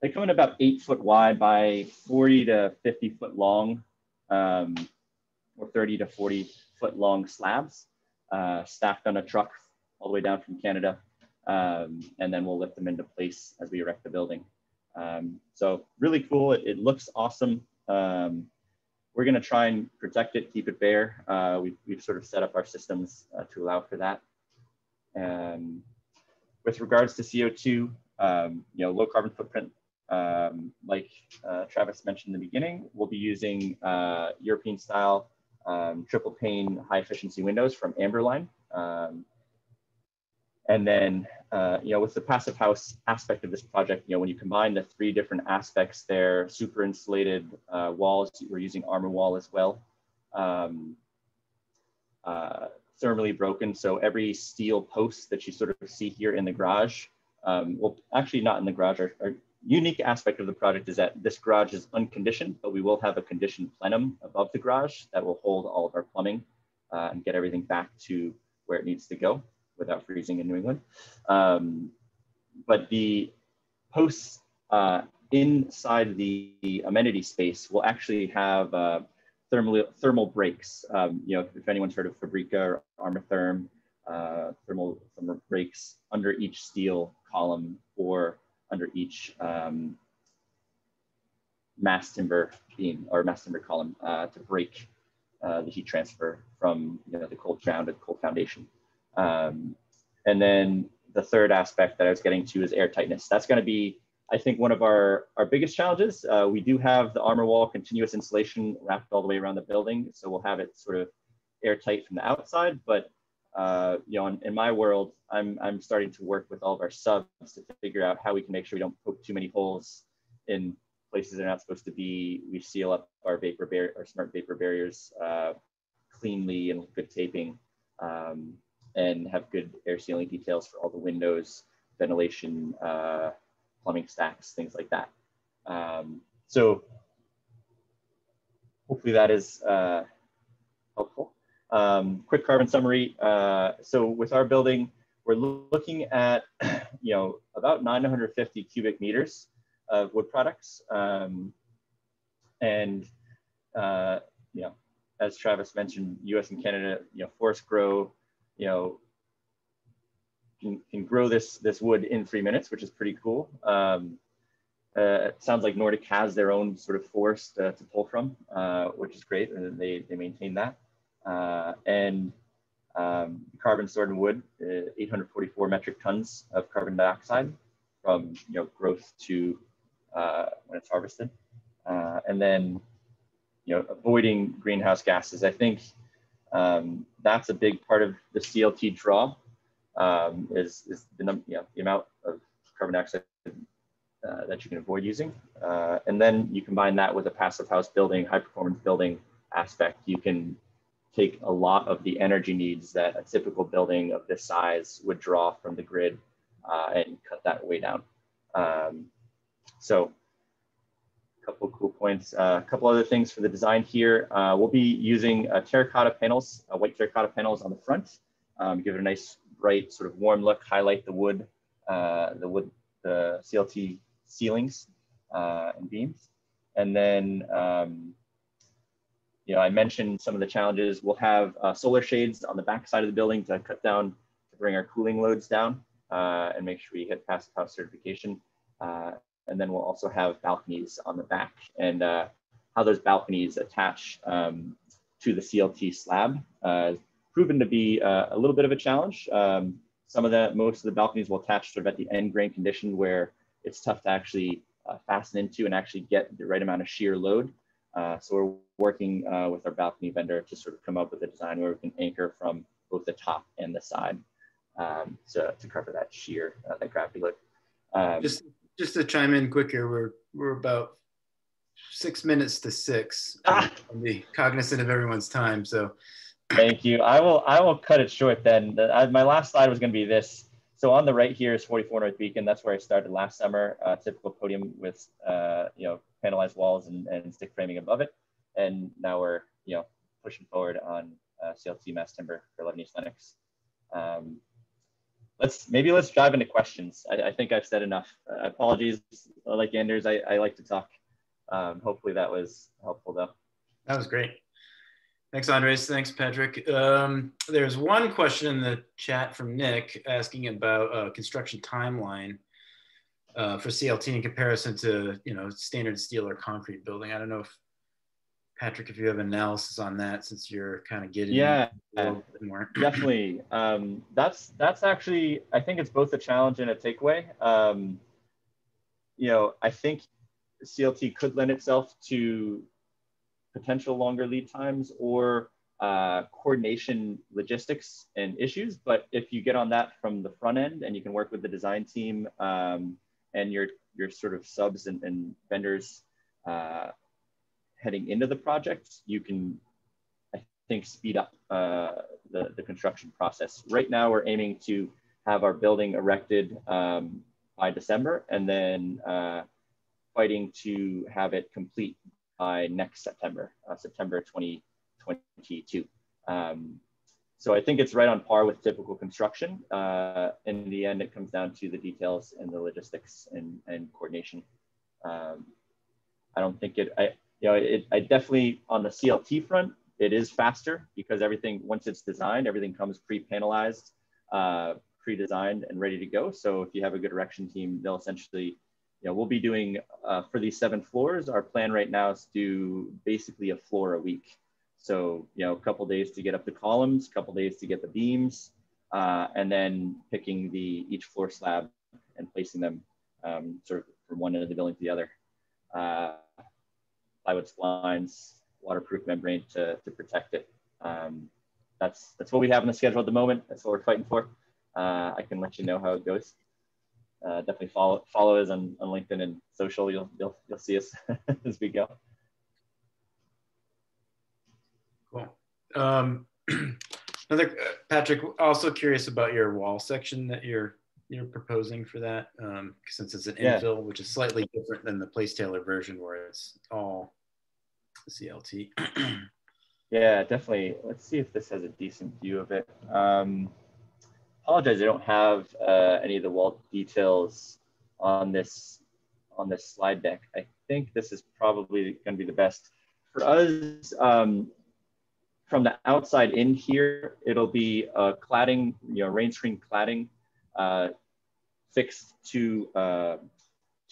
They come in about eight foot wide by 40 to 50 foot long, um, or 30 to 40 foot long slabs uh, stacked on a truck all the way down from Canada. Um, and then we'll lift them into place as we erect the building. Um, so really cool. It, it looks awesome. Um, we're going to try and protect it, keep it bare. Uh, we've, we've sort of set up our systems uh, to allow for that. And with regards to CO2, um, you know, low carbon footprint, um, like uh, Travis mentioned in the beginning, we'll be using uh, European style um, triple pane high efficiency windows from Amberline. And then, uh, you know, with the passive house aspect of this project, you know, when you combine the three different aspects there, super insulated uh, walls, we're using armor wall as well. Um, uh, thermally broken. So every steel post that you sort of see here in the garage, um, well, actually not in the garage, our, our, unique aspect of the project is that this garage is unconditioned, but we will have a conditioned plenum above the garage that will hold all of our plumbing uh, and get everything back to where it needs to go without freezing in New England. Um, but the posts uh, inside the, the, amenity space will actually have uh, thermal, thermal breaks. Um, you know, if anyone's heard of Fabreeka or Armatherm, uh, thermal, thermal breaks under each steel column or under each um, mass timber beam or mass timber column uh, to break uh, the heat transfer from you know, the cold ground to the cold foundation. Um, and then the third aspect that I was getting to is air tightness. That's going to be, I think, one of our, our biggest challenges. Uh, we do have the armor wall continuous insulation wrapped all the way around the building. So we'll have it sort of airtight from the outside. But, uh, you know, in, in, my world, I'm, I'm starting to work with all of our subs to figure out how we can make sure we don't poke too many holes in places they're not supposed to be. We seal up our vapor bar our smart vapor barriers uh, cleanly and with good taping. Um, and have good air sealing details for all the windows, ventilation, uh, plumbing stacks, things like that. Um, so hopefully that is uh, helpful. Um, quick carbon summary. Uh, so with our building, we're looking at you know, about 950 cubic meters of wood products. Um, and, uh, you know, as Travis mentioned, US and Canada, you know, forest grow, you know, can, can grow this, this wood in three minutes, which is pretty cool. Um, uh, it sounds like Nordic has their own sort of forest uh, to pull from, uh, which is great, and they, they maintain that. Uh, and um, carbon stored in wood, uh, 844 metric tons of carbon dioxide from you know growth to uh, when it's harvested, and then you know avoiding greenhouse gases. I think um, that's a big part of the CLT draw um, is, is the, you know, the amount of carbon dioxide uh, that you can avoid using. Uh, and then you combine that with a passive house building, high performance building aspect, you can take a lot of the energy needs that a typical building of this size would draw from the grid uh, and cut that way down. Um, so cool points. Uh, a couple other things for the design here. Uh, we'll be using uh, terracotta panels, white terracotta panels on the front, um, give it a nice bright sort of warm look, highlight the wood, the wood, the CLT ceilings uh, and beams. And then, um, you know, I mentioned some of the challenges. We'll have uh, solar shades on the back side of the building to cut down, to bring our cooling loads down uh, and make sure we hit passive house certification. Uh, and then we'll also have balconies on the back and uh, how those balconies attach um, to the CLT slab uh, proven to be a little bit of a challenge. Um, some of the, most of the balconies will attach sort of at the end grain condition where it's tough to actually uh, fasten into and actually get the right amount of shear load. Uh, so we're working uh, with our balcony vendor to sort of come up with a design where we can anchor from both the top and the side um, to, to cover that shear, uh, that gravity load. Um, just, just to chime in quicker, we're, we're about six minutes to six. Ah. I'll be cognizant of everyone's time. So thank you. I will, I will cut it short then. The, I, my last slide was going to be this. So on the right here is 44 North Beacon. That's where I started last summer. Uh, typical podium with uh, you know panelized walls and, and stick framing above it. And now we're you know pushing forward on uh, CLT mass timber for 11 East Lenox. Um, let's maybe let's dive into questions. I, I think I've said enough. Uh, apologies, like Anders, I, I like to talk. Um, hopefully that was helpful though. That was great. Thanks, Andres. Thanks, Patrick. Um, there's one question in the chat from Nick asking about uh, construction timeline uh, for CLT in comparison to you know standard steel or concrete building. I don't know if Patrick, if you have analysis on that, since you're kind of getting yeah, more. definitely. Um, that's that's actually I think it's both a challenge and a takeaway. Um, you know, I think CLT could lend itself to potential longer lead times or uh, coordination logistics and issues. But if you get on that from the front end and you can work with the design team um, and your, your sort of subs and, and vendors uh, heading into the project, you can, I think, speed up uh, the, the construction process. Right now, we're aiming to have our building erected um, by December and then uh, fighting to have it complete by next September, uh, September 2022. Um, so I think it's right on par with typical construction. Uh, in the end, it comes down to the details and the logistics and, and coordination. Um, I don't think it, I, you know, it, I definitely on the CLT front, it is faster because everything, once it's designed, everything comes pre-panelized, uh, pre-designed and ready to go. So if you have a good erection team, they'll essentially you know, we'll be doing uh, for these seven floors. Our plan right now is to do basically a floor a week. So, you know, a couple days to get up the columns, a couple days to get the beams, uh, and then picking the each floor slab and placing them um, sort of from one end of the building to the other. Uh, plywood splines, waterproof membrane to, to protect it. Um, that's, that's what we have on the schedule at the moment. That's what we're fighting for. Uh, I can let you know how it goes uh, definitely follow follow us on, on LinkedIn and social. You'll you'll you'll see us as we go. Cool. Um, another uh, Patrick. Also curious about your wall section that you're you're proposing for that, um, since it's an yeah. infill, which is slightly different than the Placetailor version where it's all CLT. yeah, definitely. Let's see if this has a decent view of it. Um, apologize, I don't have uh, any of the wall details on this on this slide deck. I think this is probably going to be the best for us. Um, from the outside in here, it'll be a cladding, you know, rain screen cladding uh, fixed to uh,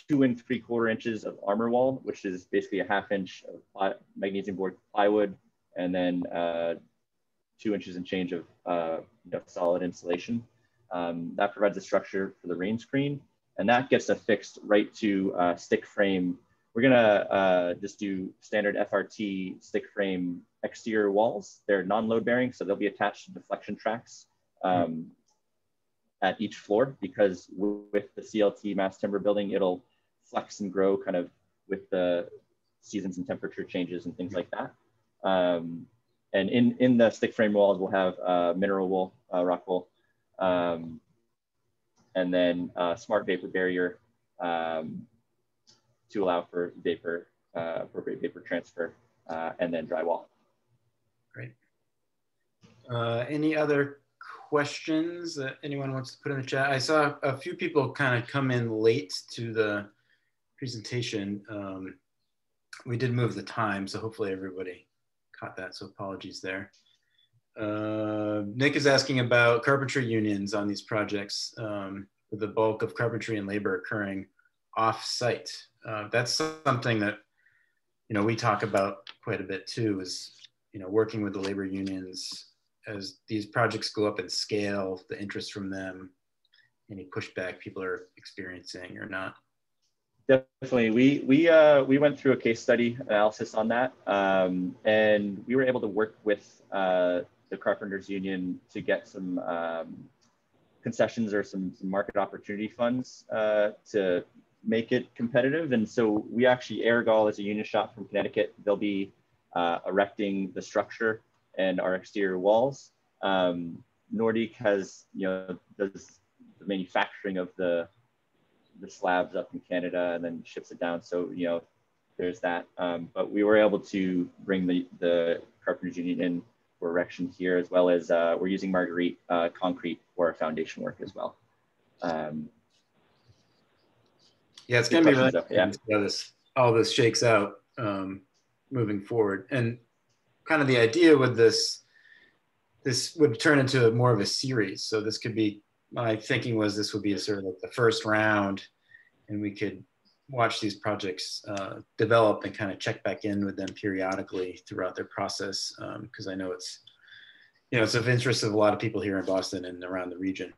two and three quarter inches of armor wall, which is basically a half inch of magnesium board plywood, and then uh, two inches and change of uh, you know, solid insulation. Um, that provides a structure for the rain screen, and that gets affixed right to uh, stick frame. We're gonna uh, just do standard FRT stick frame exterior walls. They're non-load bearing, so they'll be attached to deflection tracks um, at each floor because with the CLT mass timber building, it'll flex and grow kind of with the seasons and temperature changes and things like that. Um, and in, in the stick frame walls, we'll have uh, mineral wool, uh, rock wool, um, and then uh, smart vapor barrier um, to allow for vapor, uh, appropriate vapor transfer, uh, and then drywall. Great. Any other questions that anyone wants to put in the chat? I saw a few people kind of come in late to the presentation. Um, we did move the time, so hopefully everybody caught that, so apologies there. Uh, Nick is asking about carpentry unions on these projects, um, with the bulk of carpentry and labor occurring off-site. Uh, that's something that, you know, we talk about quite a bit too, is, you know, working with the labor unions as these projects go up in scale, the interest from them, any pushback people are experiencing or not. Definitely, we we uh, we went through a case study analysis on that, um, and we were able to work with uh, the Carpenters Union to get some um, concessions or some, some, market opportunity funds uh, to make it competitive. And so we actually, Airgall is a union shop from Connecticut. They'll be uh, erecting the structure and our exterior walls. Um, Nordic has, you know, does the manufacturing of the the slabs up in Canada and then ships it down. So, you know, there's that. Um, but we were able to bring the, the Carpenters Union in for erection here, as well as uh, we're using Marguerite uh, concrete for our foundation work as well. Um, yeah, it's going to be really yeah. how this all this shakes out um, moving forward. And kind of the idea with this, this would turn into more of a series. So this could be my thinking was this would be a sort of like the first round and we could watch these projects uh, develop and kind of check back in with them periodically throughout their process because um, I know it's you know it's of interest of a lot of people here in Boston and around the region.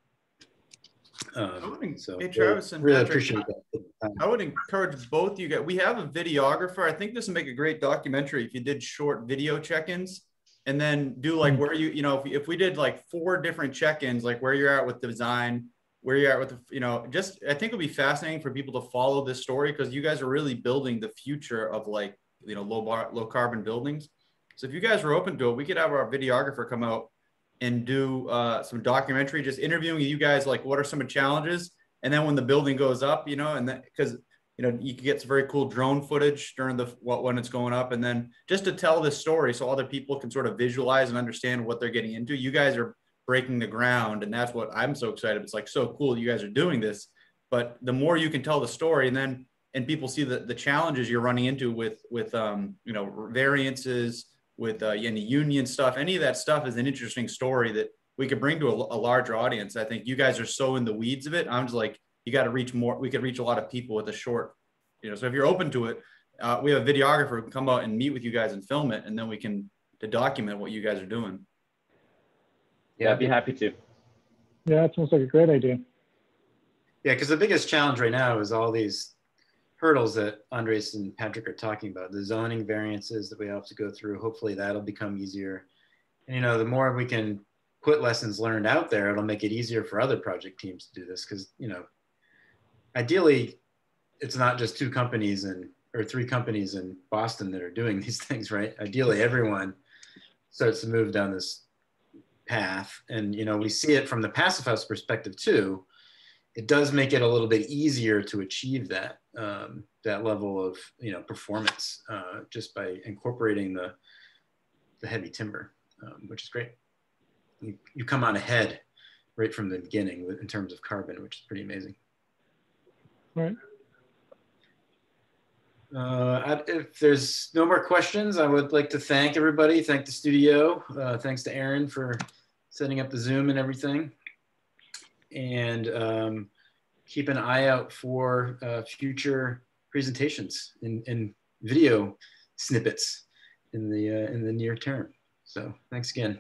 Um, so hey Travis and really Patrick, appreciate that. I would encourage both you guys. We have a videographer. I think this would make a great documentary if you did short video check-ins and then do like hmm. where you you know if, if we did like four different check-ins like where you're at with the design where you're at with the you know just i think it'd be fascinating for people to follow this story because you guys are really building the future of like you know low bar low carbon buildings so if you guys were open to it we could have our videographer come out and do uh, some documentary just interviewing you guys like what are some of the challenges? And then when the building goes up you know and because you know you can get some very cool drone footage during the what when it's going up. And then just to tell this story so other people can sort of visualize and understand what they're getting into you guys are breaking the ground. And that's what i'm so excited. It's like so cool you guys are doing this. But the more you can tell the story and then and people see the, the challenges you're running into with with um, you know variances with uh, any union stuff any of that stuff is an interesting story that we could bring to a, a larger audience i think you guys are so in the weeds of it i'm just like you got to reach more. We could reach a lot of people with a short, you know. So if you're open to it, uh, we have a videographer who can come out and meet with you guys and film it, and then we can to document what you guys are doing. Yeah, I'd be happy to. Yeah, that sounds like a great idea. Yeah, because the biggest challenge right now is all these hurdles that Andres and Patrick are talking about, the zoning variances that we have to go through. Hopefully that'll become easier. And, you know, the more we can put lessons learned out there, it'll make it easier for other project teams to do this. Because, you know, ideally, it's not just two companies and or three companies in Boston that are doing these things, right? Ideally, everyone starts to move down this path, and you know we see it from the passive house perspective too. It does make it a little bit easier to achieve that um, that level of you know performance uh, just by incorporating the the heavy timber, um, which is great. You, you come on ahead right from the beginning in terms of carbon, which is pretty amazing. Right. Uh, if there's no more questions, I would like to thank everybody. Thank the studio. Uh, thanks to Aaron for setting up the Zoom and everything. And um, keep an eye out for uh, future presentations and, video snippets in the uh, in the near term. So thanks again.